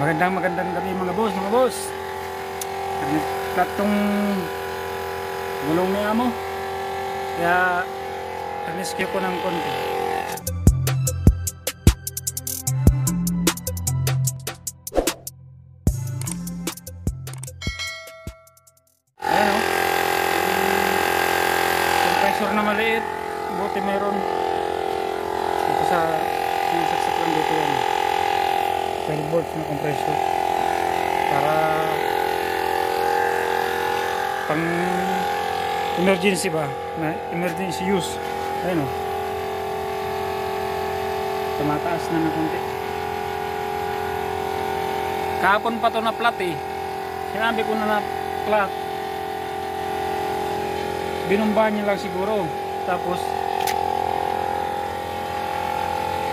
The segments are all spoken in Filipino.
Magandang magandang gabi mga boss, mga boss. Nagplat tong gulong ni amo. Kaya rescue ko ng konti. Ayan o. Compressor na maliit. Buti meron. Ito sa sinasaksak lang dito yan. 12 volts na compressor. Para pang emergency ba? Na emergency use. Ayun o tumataas na ng konti. Kahapon pa to na plat eh. Sinabi ko na na plat binumbahan niya lang siguro. Tapos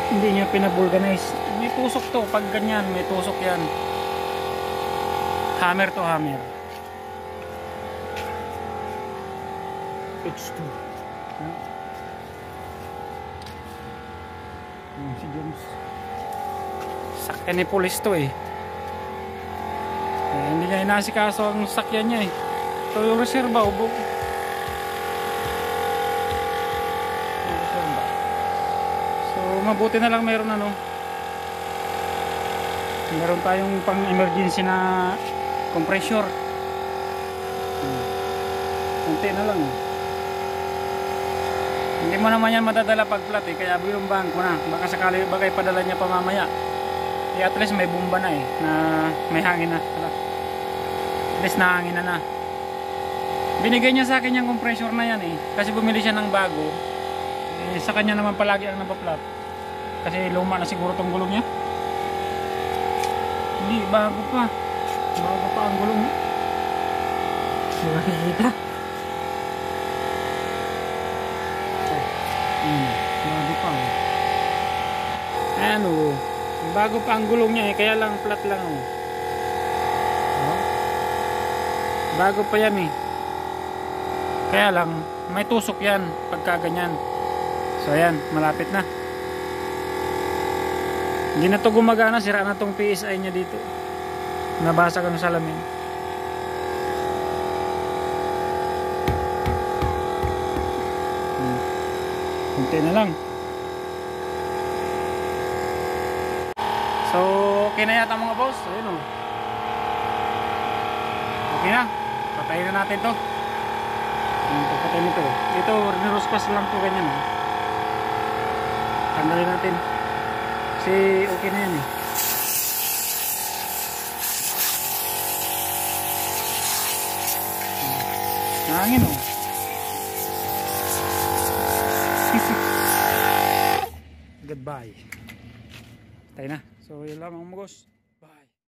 hindi niya pinabulganize may tusok to. Pag ganyan may tusok yan. Hammer to hammer. H2 Yan, si James. Sakyan ni police to eh. Eh, hindi niya inasikaso ang sakyan niya eh. Ito yung reserva ubog Yung reserva. so mabuti na lang meron ano. Meron tayong pang emergency na compressor. Hmm. kunti na lang eh. hindi mo naman yan madadala pag flat eh. Kaya binumbahan ko na. Baka sakali baka ipadala niya pa mamaya. Eh, at least may bumba na eh na may hangin na. At least nahangin na na. Binigay niya sa akin yung compressor na yan eh. Kasi bumili siya ng bago. Eh, sa kanya naman palagi ang napaplat kasi luma na siguro tong gulong niya hindi, bago pa. Bago pa ang gulong. Hindi makikita. Hmm, bago pa. Oh. Ayan oh. Bago pa ang gulong niya eh, kaya lang flat lang oh. oh. Bago pa yan eh. Kaya lang, may tusok yan pagka ganyan. So ayan, malapit na. Hindi na to gumagana, sira na tong PSI niya dito. Nabasa ka ng salamin. Hmm. Na lang. So, okay na yata mga boss. Ayun o. Okay na. Patayin na natin to. Hmm, pagpatay nito. Ito, nirospas lang to ganyan. Oh. Tanggalin natin. Kasi okay na yan eh. Nangin oh. Goodbye. Tayo na. So yun lang mga boss.